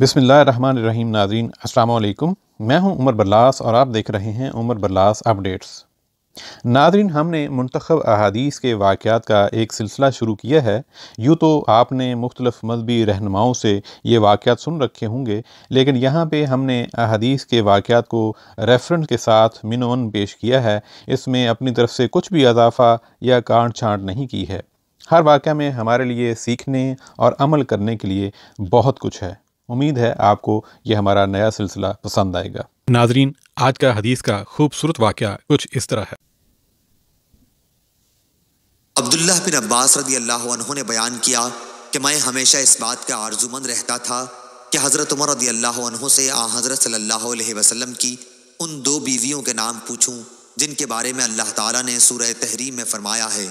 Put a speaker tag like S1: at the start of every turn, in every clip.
S1: बिसमीम नाजरीन, अस्सलाम मैं हूँ उमर बरलास और आप देख रहे हैं उमर बरलास अपडेट्स। नाजरीन, हमने मंतखब अहादीस के वाक़ात का एक सिलसिला शुरू किया है। यूँ तो आपने मुख्तलफ़ मजहबी रहनुमाओं से ये वाक़ात सुन रखे होंगे, लेकिन यहाँ पे हमने अहादीस के वाक़ात को रेफरेंस के साथ मिनवन पेश किया है। इसमें अपनी तरफ़ से कुछ भी अजाफा या काट छाँट नहीं की है। हर वाक़ में हमारे लिए सीखने और अमल करने के लिए बहुत कुछ है। उम्मीद है आपको ये हमारा नया सिलसिला पसंद आएगा।
S2: नाजरीन आज का हदीस का खूबसूरत वाक़ कुछ इस तरह है।
S3: अब्दुल्ला बिन अब्बास रदी अल्लाह ने बयान किया कि मैं हमेशा इस बात का आरजुमंद रहता था कि हज़रत उमर रदी अल्लाह से आ हज़रत सल्लल्लाहु अलैहि वसल्लम की उन दो बीवियों के नाम पूछूँ जिनके बारे में अल्लाह ताला ने सूरह तहरीम में फरमाया है।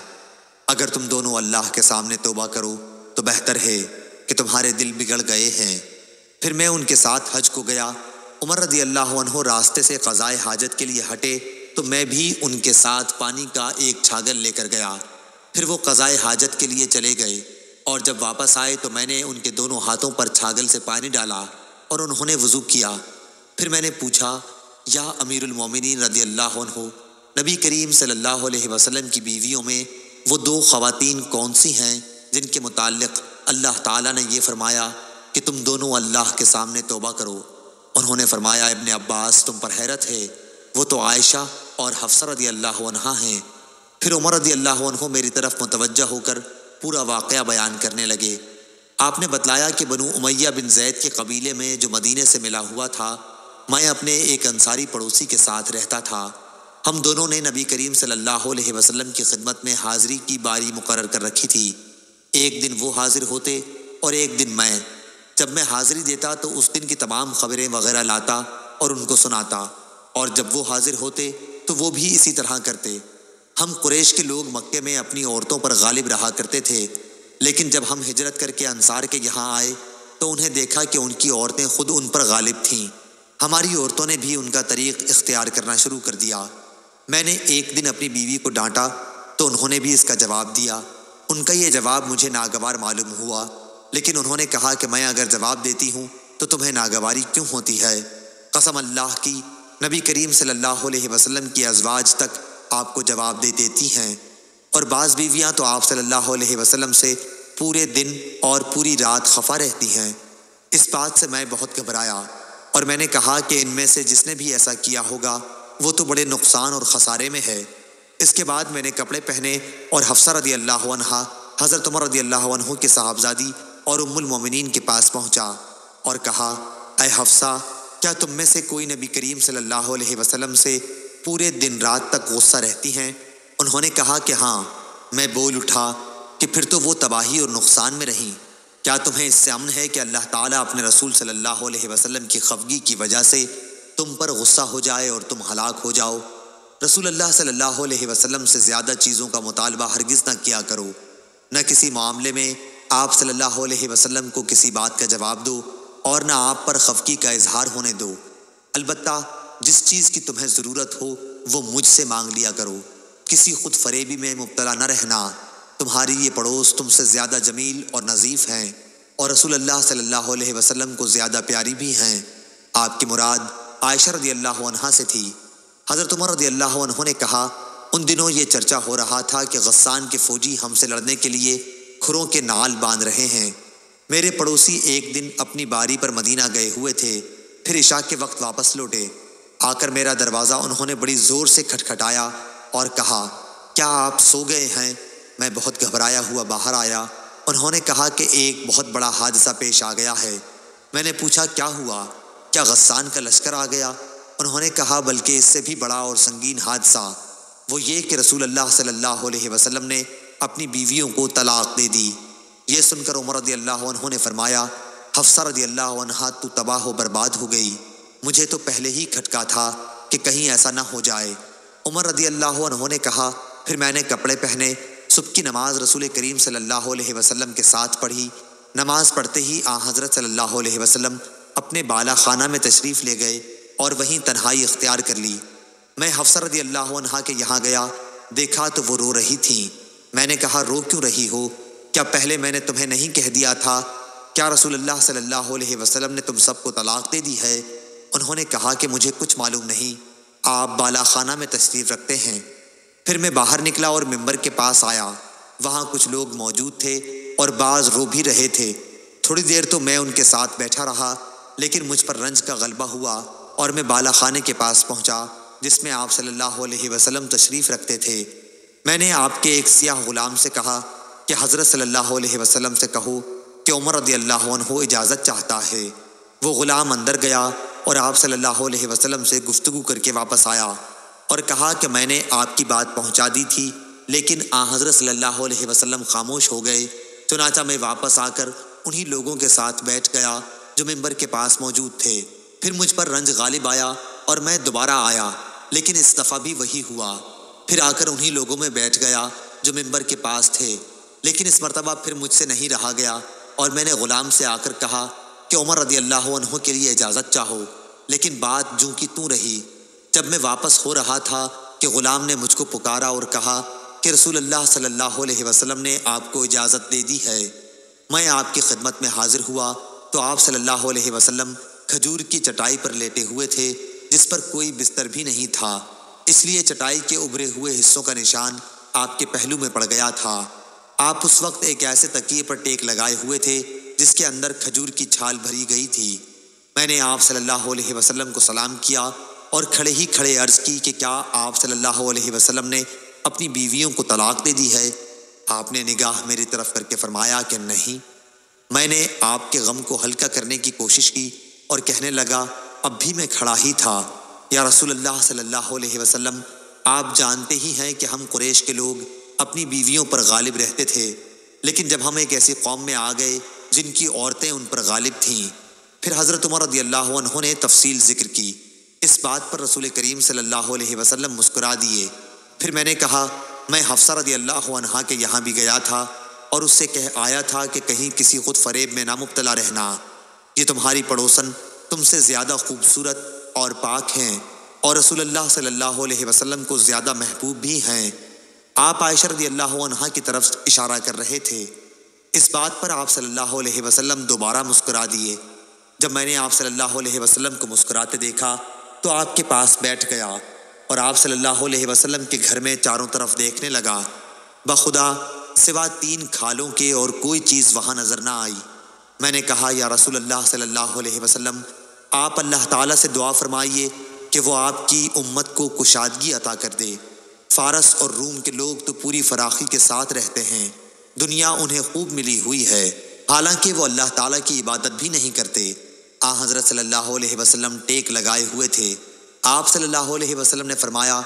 S3: अगर तुम दोनों अल्लाह के सामने तोबा करो तो बेहतर है कि तुम्हारे दिल बिगड़ गए हैं। फिर मैं उनके साथ हज को गया। उमर रदी अल्लाह रास्ते से क़ज़ाए हाजत के लिए हटे तो मैं भी उनके साथ पानी का एक छागल लेकर गया। फिर वो क़ज़ाए हाजत के लिए चले गए और जब वापस आए तो मैंने उनके दोनों हाथों पर छागल से पानी डाला और उन्होंने वज़ू किया। फिर मैंने पूछा, या अमीरमिन रदी अल्लाह नबी करीम सल्लल्लाहु अलैहि वसल्लम की बीवियों में वो दो ख़वातीन कौन सी हैं जिनके मुतालिक अल्लाह ताला ने ये फरमाया कि तुम दोनों अल्लाह के सामने तोबा करो। उन्होंने फरमाया, इबन अब्बास, तुम पर हैरत है। वो तो आयशा और हफ्सर रदी अल्लाह हैं। फिर उमर रदी अल्लाह मेरी तरफ़ मुतवजह होकर पूरा वाक़ बयान करने लगे। आपने बतलाया कि बनु उमैया बिन जैद के कबीले में जो मदीने से मिला हुआ था, मैं अपने एक अंसारी पड़ोसी के साथ रहता था। हम दोनों ने नबी करीम सल्लल्लाहु अलैहि वसल्लम की खिदमत में हाज़िरी की बारी मुकर कर रखी थी। एक दिन वो हाजिर होते और एक दिन मैं। जब मैं हाजिरी देता तो उस दिन की तमाम खबरें वगैरह लाता और उनको सुनाता। और जब वो हाजिर होते तो वो भी इसी तरह करते। हम कुरेश के लोग मक्के में अपनी औरतों पर गालिब रहा करते थे। लेकिन जब हम हिजरत करके अंसार के यहाँ आए तो उन्हें देखा कि उनकी औरतें खुद उन पर गालिब थीं। हमारी औरतों ने भी उनका तरीक़ इख्तियार करना शुरू कर दिया। मैंने एक दिन अपनी बीवी को डांटा तो उन्होंने भी इसका जवाब दिया। उनका ये जवाब मुझे नागवार मालूम हुआ। लेकिन उन्होंने कहा कि मैं अगर जवाब देती हूँ तो तुम्हें नागवारी क्यों होती है? कसम अल्लाह की, नबी करीम सल्लल्लाहु अलैहि वसल्लम की अजवाज तक आपको जवाब दे देती हैं। और बाज़ बीवियाँ तो आप सल्लल्लाहु अलैहि वसल्लम से पूरे दिन और पूरी रात खफा रहती हैं। इस बात से मैं बहुत घबराया, और मैंने कहा कि इनमें से जिसने भी ऐसा किया होगा, वो तो बड़े नुकसान और ख़सारे में है। इसके बाद मैंने कपड़े पहने और हफ्सा रदी अल्लाह हज़रत उमर रदी अल्लाह के साहबजादी और उम्मुलमोमिन के पास पहुँचा और कहा अय हफ्सा, क्या तुम में से कोई नबी करीम सल्लल्लाहु अलैहि वसल्लम से पूरे दिन रात तक गुस्सा रहती हैं? उन्होंने कहा कि हाँ मैं बोल उठा कि फिर तो वो तबाही और नुकसान में रहीं। क्या तुम्हें इससे अमन है कि अल्लाह ताला अपने रसूल सल्लल्लाहु अलैहि वसल्लम की खफगी की वजह से तुम पर गुस्सा हो जाए और तुम हलाक हो जाओ? रसूल अल्लाह सल्लल्लाहु अलैहि वसल्लम से ज़्यादा चीज़ों का मुतालबा हरगिज़ ना किया करो। न किसी मामले में आप सल्लल्लाहु अलैहि वसल्लम को किसी बात का जवाब दो और ना आप पर खफकी का इजहार होने दो। अलबत्ता, जिस चीज़ की तुम्हें ज़रूरत हो, वो मुझसे मांग लिया करो। किसी खुद फरेबी में मुबतला न रहना। तुम्हारी ये पड़ोस तुमसे ज़्यादा जमील और नज़ीफ़ हैं और रसूल अल्लाह सल्लल्लाहु अलैहि वसल्लम को ज़्यादा प्यारी भी हैं। आपकी मुराद आयशा रदी अल्लाह से थी। हज़रत उमर रदी अल्लाह ने कहा, उन दिनों ये चर्चा हो रहा था कि गस्सान के फ़ौजी हमसे लड़ने के लिए खुरों के नाल बाँध रहे हैं। मेरे पड़ोसी एक दिन अपनी बारी पर मदीना गए हुए थे। फिर इशा के वक्त वापस लौटे। आकर मेरा दरवाज़ा उन्होंने बड़ी ज़ोर से खटखटाया और कहा, क्या आप सो गए हैं? मैं बहुत घबराया हुआ बाहर आया। उन्होंने कहा कि एक बहुत बड़ा हादसा पेश आ गया है। मैंने पूछा, क्या हुआ? क्या गस्सान का लश्कर आ गया? उन्होंने कहा, बल्कि इससे भी बड़ा और संगीन हादसा। वो ये कि रसूल अल्लाह सल्लल्लाहु अलैहि वसल्लम ने अपनी बीवियों को तलाक दे दी। ये सुनकर उमर रदी अल्लाह ने फरमाया, हफ्सा रदी अल्लाह तो तबाह व बर्बाद हो गई। मुझे तो पहले ही खटका था कि कहीं ऐसा ना हो जाए। उमर रदी अल्लाह ने कहा, फिर मैंने कपड़े पहने, सुबह की नमाज़ रसूल करीम सल्लल्लाहु अलैहि वसल्लम के साथ पढ़ी। नमाज़ पढ़ते ही आ हज़रत सल्लल्लाहु अलैहि वसल्लम अपने बाला खाना में तशरीफ़ ले गए और वहीं तन्हाई इख्तियार कर ली। मैं हफ्सर रदी अल्लाह के यहाँ गया, देखा तो वो रो रही थी। मैंने कहा, रो क्यों रही हो? क्या पहले मैंने तुम्हें नहीं कह दिया था? क्या रसूलुल्लाह सल्लल्लाहु अलैहि वसल्लम ने तुम सबको तलाक दे दी है? उन्होंने कहा कि मुझे कुछ मालूम नहीं। आप बाला खाना में तशरीफ़ रखते हैं। फिर मैं बाहर निकला और मिंबर के पास आया। वहाँ कुछ लोग मौजूद थे और बाज रो भी रहे थे। थोड़ी देर तो मैं उनके साथ बैठा रहा, लेकिन मुझ पर रंज का गलबा हुआ और मैं बाला के पास पहुँचा, जिसमें आप सल्लल्लाहु अलैहि वसल्लम तशरीफ़ रखते थे। मैंने आपके एक सियाह ग़ुलाम से कहा कि हज़रत सल्लल्लाहु अलैहि वसल्लम से कहो कि उमर रदी अल्लाह हो इजाज़त चाहता है। वो ग़ुलाम अंदर गया और आप सल्लल्लाहु अलैहि वसल्लम से गुफ्तगू करके वापस आया और कहा कि मैंने आपकी बात पहुँचा दी थी, लेकिन आ हज़रत सल्लल्लाहु अलैहि वसल्लम खामोश हो गए। चुनाचा मैं वापस आकर उन्हीं लोगों के साथ बैठ गया जो मेंबर के पास मौजूद थे। फिर मुझ पर रंज गालिब आया और मैं दोबारा आया, लेकिन इस दफ़ा भी वही हुआ। फिर आकर उन्हीं लोगों में बैठ गया जो मेंबर के पास थे। लेकिन इस मरतबा फिर मुझसे नहीं रहा गया और मैंने ग़ुलाम से आकर कहा कि उमर रदी अल्लाह के लिए इजाज़त चाहो। लेकिन बात जूँ की तू रही। जब मैं वापस हो रहा था कि ग़ुलाम ने मुझको पुकारा और कहा कि रसूल अल्लाह सल्लल्लाहु अलैहि वसल्लम ने आपको इजाज़त दे दी है। मैं आपकी खिदमत में हाजिर हुआ तो आप सल्लल्लाहु अलैहि वसल्लम खजूर की चटाई पर लेटे हुए थे, जिस पर कोई बिस्तर भी नहीं था। इसलिए चटाई के उभरे हुए हिस्सों का निशान आपके पहलू में पड़ गया था। आप उस वक्त एक ऐसे तकिए पर टेक लगाए हुए थे, जिसके अंदर खजूर की छाल भरी गई थी। मैंने आप सल्लल्लाहु अलैहि वसल्लम को सलाम किया और खड़े ही खड़े अर्ज़ की कि क्या आप सल्लल्लाहु अलैहि वसल्लम ने अपनी बीवियों को तलाक दे दी है? आपने निगाह मेरी तरफ़ करके फरमाया कि नहीं। मैंने आपके गम को हल्का करने की कोशिश की और कहने लगा, अब भी मैं खड़ा ही था। या रसूल अल्लाह सल्लल्लाहु अलैहि वसल्लम, आप जानते ही हैं कि हम कुरैश के लोग अपनी बीवियों पर गालिब रहते थे। लेकिन जब हम एक ऐसी कौम में आ गए, जिनकी औरतें उन पर गालिब थीं, फिर हज़रत उमर रदी अल्लाह ने तफसील ज़िक्र की। इस बात पर रसूल करीम सल्लल्लाहु अलैहि वसल्लम मुस्कुरा दिए। फिर मैंने कहा, मैं हफ्सा रदी अल्लाह के यहाँ भी गया था, और उससे कह आया था कि कहीं किसी खुद फरेब में ना मुबतला रहना। ये तुम्हारी पड़ोसन तुमसे ज़्यादा खूबसूरत और पाक हैं और रसूल अल्लाह सल्लल्लाहु अलैहि वसल्लम को ज़्यादा महबूब भी हैं। आप आयशा रदी अल्लाह की तरफ़ इशारा कर रहे थे। इस बात पर आप सल्लल्लाहु अलैहि वसल्लम दोबारा मुस्कुरा दिए। जब मैंने आप सल्लल्लाहु अलैहि वसल्लम को मुस्कुराते देखा तो आपके पास बैठ गया और आप सल्लल्लाहु अलैहि वसल्लम के घर में चारों तरफ़ देखने लगा। बखुदा, सिवा तीन खालों के और कोई चीज़ वहाँ नज़र ना आई। मैंने कहा, या रसूल अल्लाह सल्लल्लाहु अलैहि वसल्लम आप अल्लाह ताला से दुआ फरमाइए कि वो आपकी उम्मत को कुशादगी अता कर दे। फ़ारस और रूम के लोग तो पूरी फराखी के साथ रहते हैं। दुनिया उन्हें खूब मिली हुई है। हालाँकि वो अल्लाह ताला की इबादत भी नहीं करते। आ हज़रत सल्लल्लाहु अलैहि वसल्लम टेक लगाए हुए थे। आप सल्लल्लाहु अलैहि वसल्लम ने फरमाया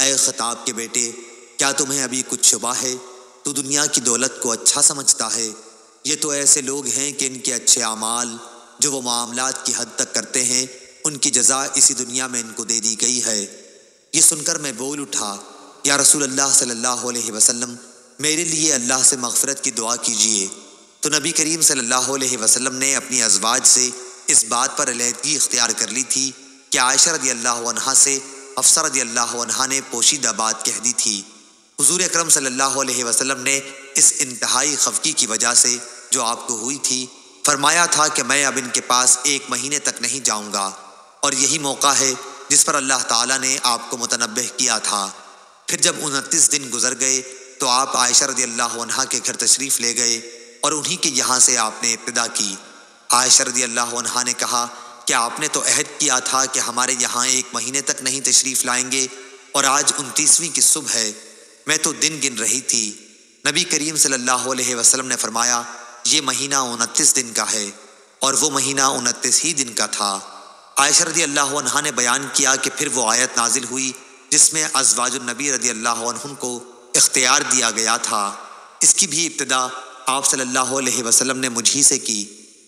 S3: ए ख़ताब के बेटे, क्या तुम्हें अभी कुछ शुबा है? तू दुनिया की दौलत को अच्छा समझता है। ये तो ऐसे लोग हैं कि इनके अच्छे अमाल जो वो मामलात की हद तक करते हैं, उनकी जजा इसी दुनिया में इनको दे दी गई है। ये सुनकर मैं बोल उठा, या रसूल अल्लाह सल्लल्लाहु अलैहि वसल्लम, मेरे लिए अल्लाह से मगफ़रत की दुआ कीजिए। तो नबी करीम सल्लल्लाहु अलैहि वसल्लम ने अपनी अजवाज से इस बात पर अलहदगी इख्तियार कर ली थी कि आयशा रदी अल्लाह से अफसर रदी अल्लाह ने पोशीदा बात कह दी थी। हुजूर अकरम सल्लल्लाहु अलैहि वसल्लम ने इस इंतहाई खफकी की वजह से जो आपको हुई थी फरमाया था कि मैं अब इनके पास एक महीने तक नहीं जाऊँगा, और यही मौका है जिस पर अल्लाह ताला ने आपको मुतनबह किया था। फिर जब उनतीस दिन गुजर गए तो आप आयशा रदी अल्लाह के घर तशरीफ़ ले गए और उन्हीं के यहाँ से आपने इब्तदा की। आयशा रदी अल्लाह ने कहा कि आपने तो अहद किया था कि हमारे यहाँ एक महीने तक नहीं तशरीफ़ लाएँगे, और आज उनतीसवीं की सुबह है। मैं तो दिन गिन रही थी। नबी करीम सल्लल्लाहु अलैहि वसल्लम ने फरमाया ये महीना उनतीस दिन का है और वो महीना उनतीस ही दिन का था। आयशा रदी अल्लाह ने बयान किया कि फिर वो आयत नाजिल हुई, जिसमें अजवाजुलनबी रदी अल्लाह को इख्तियार दिया गया था। इसकी भी इब्तदा आप सल्लल्लाहु अलैहि वसल्लम ने मुझी से की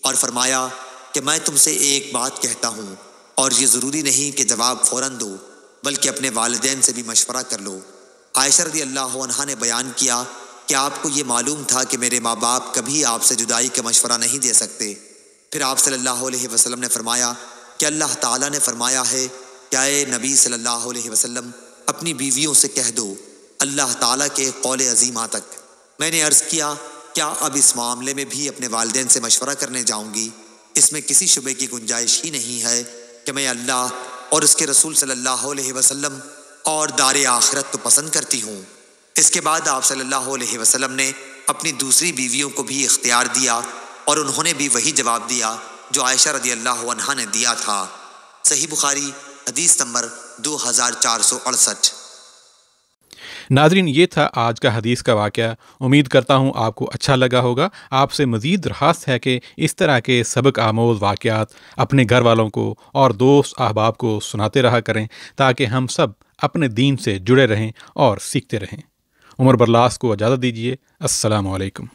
S3: और फरमाया कि मैं तुमसे एक बात कहता हूँ और ये ज़रूरी नहीं कि जवाब फ़ौर दो, बल्कि अपने वालदेन से भी मशवरा कर लो। आयशा रदी अल्लाह ने बयान किया कि आपको ये मालूम था कि मेरे माँ बाप कभी आपसे जुदाई का मशवरा नहीं दे सकते? फिर आप सल्लल्लाहु अलैहि वसल्लम ने फरमाया कि अल्लाह ताला ने फरमाया है क्या नबी सल्लल्लाहु अलैहि वसल्लम, अपनी बीवियों से कह दो, अल्लाह ताला के कौल अजीमा तक। मैंने अर्ज़ किया, क्या अब इस मामले में भी अपने वालदेन से मशवरा करने जाऊँगी? इसमें किसी शुबे की गुंजाइश ही नहीं है कि मैं अल्लाह और उसके रसूल सल्लल्लाहु अलैहि वसल्लम और दार आखरत को पसंद करती हूँ। इसके बाद आप सल्लल्लाहु अलैहि वसल्लम ने अपनी दूसरी बीवियों को भी इख्तियार दिया और उन्होंने भी वही जवाब दिया जो आयशा रदी अल्लाह ने दिया था। सही बुखारी, हदीस नंबर दो हज़ार चार सौ अड़सठ।
S1: नाजरीन, ये था आज का हदीस का वाक़ उम्मीद करता हूँ आपको अच्छा लगा होगा। आपसे मज़ीद दरख्वास्त है कि इस तरह के सबक आमोज वाक़ात अपने घर वालों को और दोस्त अहबाब को सुनाते रहा करें ताकि हम सब अपने दीन से जुड़े रहें और सीखते रहें। उमर बरलास को इजाज़त दीजिए। असलकम